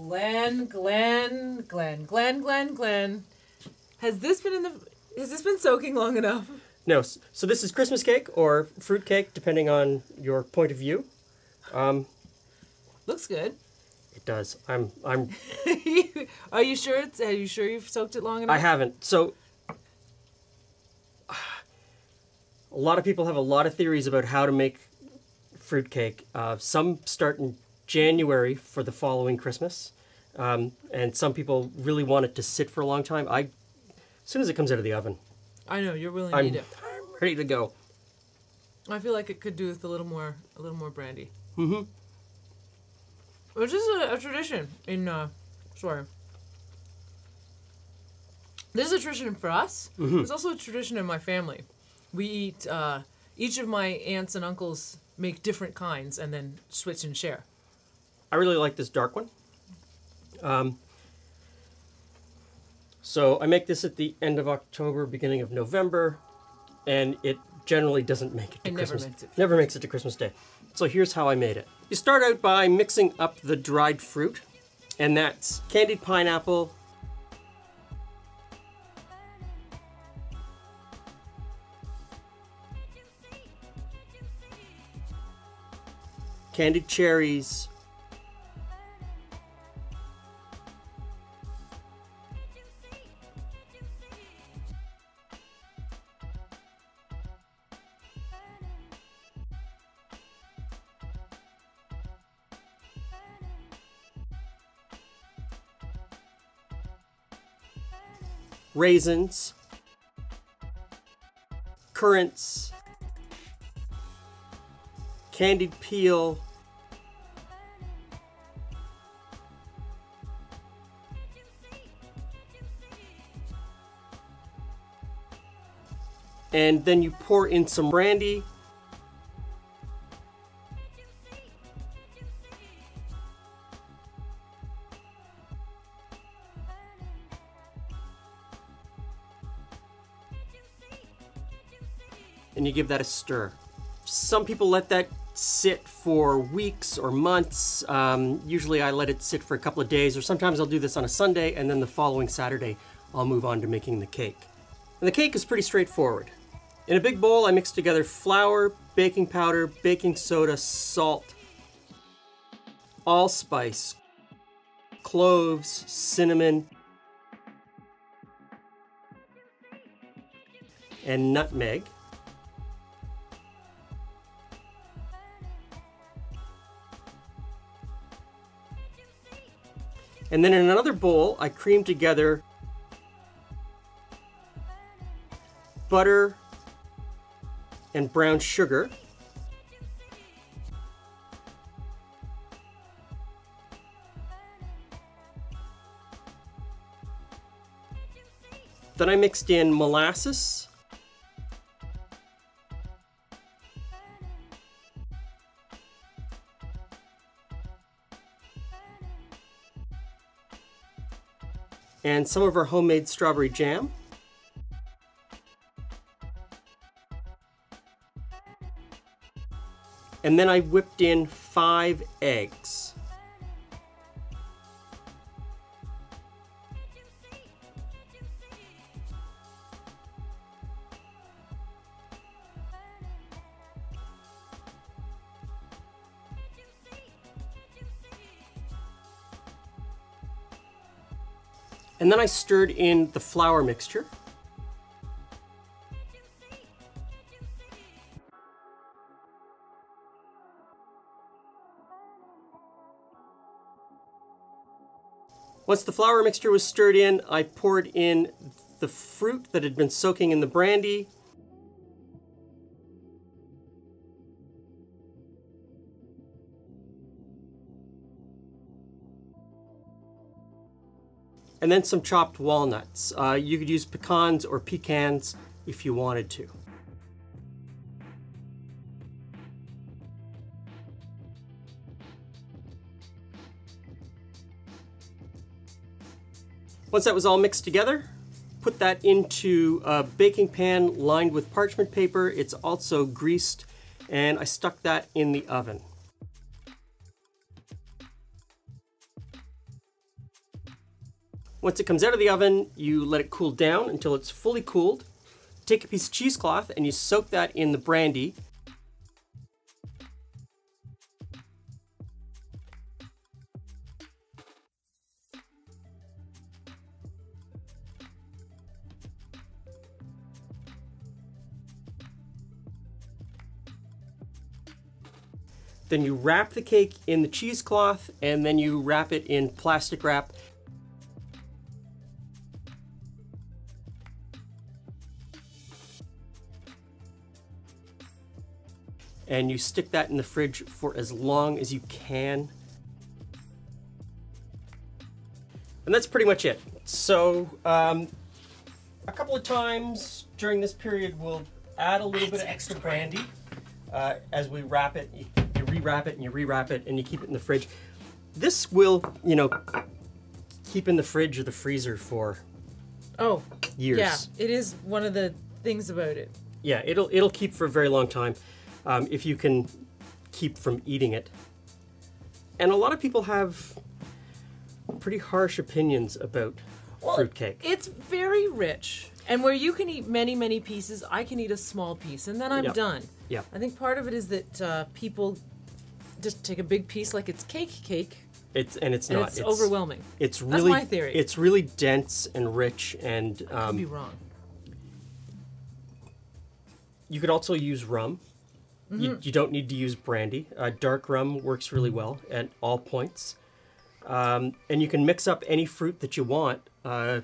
Glen, Glen, Glen, Glen, Glen, Glen. Has this been in the? Has this been soaking long enough? No, so this is Christmas cake or fruit cake, depending on your point of view. Um, Looks good. It does. I'm I'm Are you sure? It's, are you sure you've soaked it long enough? I haven't. So a lot of people have a lot of theories about how to make fruitcake. Uh, some start in January for the following Christmas, um, and some people really want it to sit for a long time. I, as soon as it comes out of the oven, I know you're willing to I'm, eat it. I'm ready to go. I feel like it could do with a little more, a little more brandy. Mm-hmm. Which is a, a tradition in, uh, sorry. This is a tradition for us. It's also a tradition in my family. We eat, uh, each of my aunts and uncles make different kinds and then switch and share. I really like this dark one. Um, so I make this at the end of October, beginning of November, and it generally doesn't make it to It never Christmas. makes it. Never makes it to Christmas Day. So here's how I made it. You start out by mixing up the dried fruit, and that's candied pineapple, candied cherries, raisins, currants, candied peel, and then you pour in some brandy. And you give that a stir. Some people let that sit for weeks or months. Um, usually I let it sit for a couple of days, or sometimes I'll do this on a Sunday, and then the following Saturday I'll move on to making the cake. And the cake is pretty straightforward. In a big bowl, I mix together flour, baking powder, baking soda, salt, allspice, cloves, cinnamon, and nutmeg. And then in another bowl, I cream together butter and brown sugar. Then I mixed in molasses. And some of our homemade strawberry jam. And then I whipped in five eggs. And then I stirred in the flour mixture. Once the flour mixture was stirred in, I poured in the fruit that had been soaking in the brandy. And then some chopped walnuts. Uh, you could use pecans or pecans if you wanted to. Once that was all mixed together, put that into a baking pan lined with parchment paper. It's also greased, and I stuck that in the oven. Once it comes out of the oven, you let it cool down until it's fully cooled. Take a piece of cheesecloth and you soak that in the brandy. Then you wrap the cake in the cheesecloth and then you wrap it in plastic wrap and you stick that in the fridge for as long as you can. And that's pretty much it. So, um, a couple of times during this period, we'll add a little bit of extra brandy uh, as we wrap it. You, you rewrap it and you rewrap it and you keep it in the fridge. This will, you know, keep in the fridge or the freezer for Oh, years. yeah. It is one of the things about it. Yeah, it'll it'll keep for a very long time um, if you can keep from eating it. And a lot of people have pretty harsh opinions about fruitcake. It's very rich. And where you can eat many, many pieces, I can eat a small piece, and then I'm Yep. done. Yep. I think part of it is that uh, people just take a big piece like it's cake cake, It's and it's and not. it's, overwhelming. It's really my theory. It's really dense and rich, and I'd be um, wrong. you could also use rum. You, Mm-hmm. you don't need to use brandy. Uh, dark rum works really well at all points, um, and you can mix up any fruit that you want. Uh,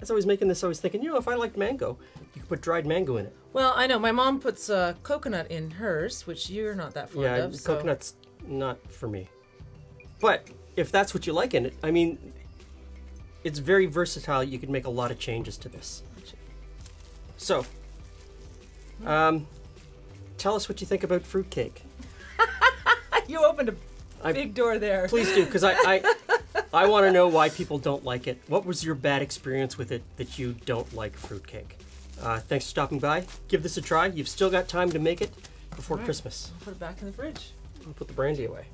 as I was making this, I was thinking, you know, if I liked mango, you could put dried mango in it. Well, I know my mom puts uh, coconut in hers, which you're not that fond Yeah, of. so- coconut's not for me. But if that's what you like in it, I mean, it's very versatile. You can make a lot of changes to this. So, um, tell us what you think about fruitcake. You opened a I- big door there. Please do, because I, I, I want to know why people don't like it. What was your bad experience with it that you don't like fruitcake? Uh, thanks for stopping by. Give this a try. You've still got time to make it before right. Christmas. Put it back in the fridge. I'll put the brandy away.